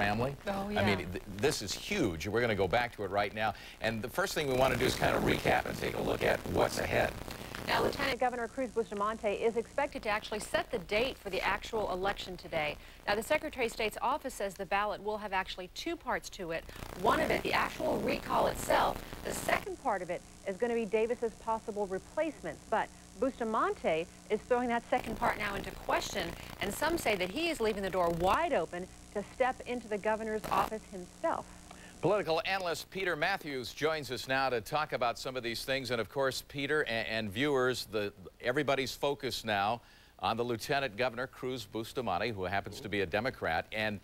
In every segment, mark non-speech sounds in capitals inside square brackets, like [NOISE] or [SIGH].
family. Oh, I mean, th this is huge. We're going to go back to it right now. And the first thing we want to do is kind of recap and take a look at what's ahead. Now, Lieutenant Governor Cruz Bustamante is expected to actually set the date for the actual election today. Now, the Secretary of State's office says the ballot will have actually two parts to it. One of it, the actual recall itself. The second part of it is going to be Davis's possible replacements. But Bustamante is throwing that second part now into question, and some say that he is leaving the door wide open to step into the governor's office himself. Political analyst Peter Mathews joins us now to talk about some of these things. And of course, Peter and, and viewers, the, everybody's focus now on the Lieutenant Governor Cruz Bustamante, who happens to be a Democrat. And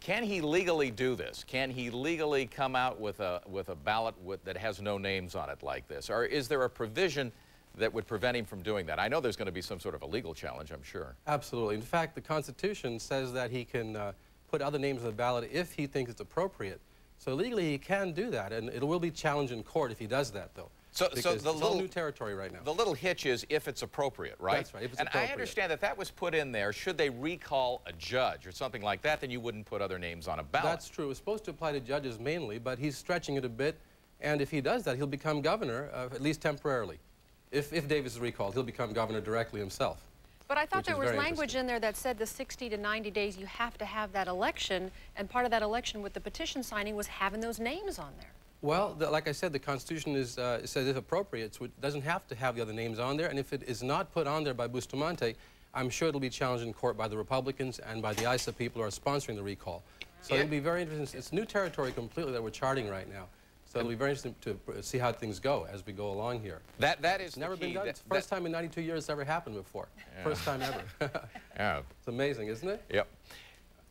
can he legally do this? Can he legally come out with a, with a ballot with, that has no names on it like this? Or is there a provision that would prevent him from doing that? I know there's going to be some sort of a legal challenge, I'm sure. Absolutely. In fact, the Constitution says that he can uh, put other names on the ballot if he thinks it's appropriate. So legally, he can do that, and it will be challenged in court if he does that, though. So, so the little new territory right now. The little hitch is if it's appropriate, right? That's right, if it's and I understand that that was put in there. Should they recall a judge or something like that, then you wouldn't put other names on a ballot. That's true. It's supposed to apply to judges mainly, but he's stretching it a bit, and if he does that, he'll become governor, uh, at least temporarily. If, if Davis is recalled, he'll become governor directly himself. But I thought there was language in there that said the 60 to 90 days you have to have that election, and part of that election with the petition signing was having those names on there. Well, the, like I said, the Constitution is, uh, says if appropriate, so it doesn't have to have the other names on there. And if it is not put on there by Bustamante, I'm sure it'll be challenged in court by the Republicans and by the Issa people who are sponsoring the recall. So Yeah. it'll be very interesting. It's new territory completely that we're charting right now. So it'll be very interesting to uh, see how things go as we go along here. that that is It's never been done. That- It's the first time in 92 years it's ever happened before. First time ever. [LAUGHS] Yeah. [LAUGHS] it's amazing, isn't it? Yep.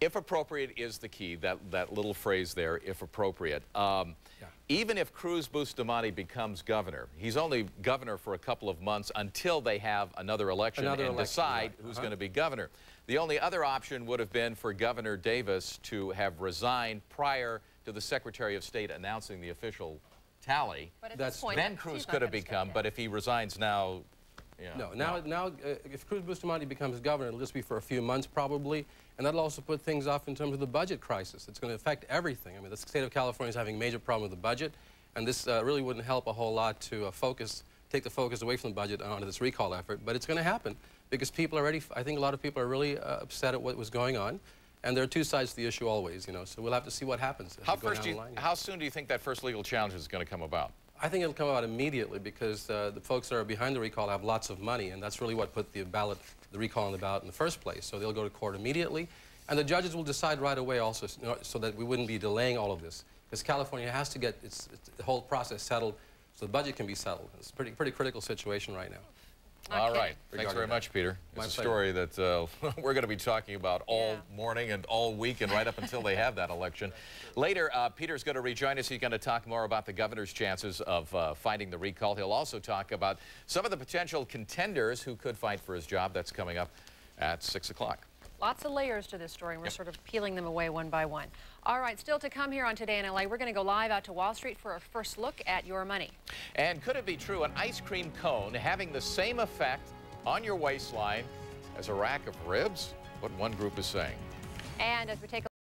If appropriate is the key. That that little phrase there, if appropriate. Um, Yeah. Even if Cruz Bustamante becomes governor, he's only governor for a couple of months until they have another election Another and election, decide right. who's Uh-huh. going to be governor. The only other option would have been for Governor Davis to have resigned prior to the Secretary of State announcing the official tally but that's this point, then Cruz could have become, but if he resigns now, yeah. No, now, now uh, if Cruz Bustamante becomes governor, it'll just be for a few months probably, and that'll also put things off in terms of the budget crisis. It's going to affect everything. I mean, the state of California is having a major problem with the budget, and this uh, really wouldn't help a whole lot to uh, focus, take the focus away from the budget and onto this recall effort. But it's going to happen because people are already, I think a lot of people are really uh, upset at what was going on, and there are two sides to the issue always, you know, so we'll have to see what happens. How first? You, how soon do you think that first legal challenge is going to come about? I think it'll come out immediately because uh, the folks that are behind the recall have lots of money, and that's really what put the ballot, the recall on the ballot in the first place. So they'll go to court immediately, and the judges will decide right away also, you know, so that we wouldn't be delaying all of this. Because California has to get its, its, the whole process settled so the budget can be settled. It's a pretty, pretty critical situation right now. All Okay. right. Thanks very that. much, Peter. My It's a pleasure. story that uh, [LAUGHS] we're going to be talking about all Yeah. morning and all week and right up until they have that election. Later, uh, Peter's going to rejoin us. He's going to talk more about the governor's chances of uh, fighting the recall. He'll also talk about some of the potential contenders who could fight for his job. That's coming up at 6 o'clock. Lots of layers to this story, and we're sort of peeling them away one by one. All right, still to come here on Today in LA, we're going to go live out to Wall Street for a first look at your money. And could it be true, an ice cream cone having the same effect on your waistline as a rack of ribs? What one group is saying. And as we take a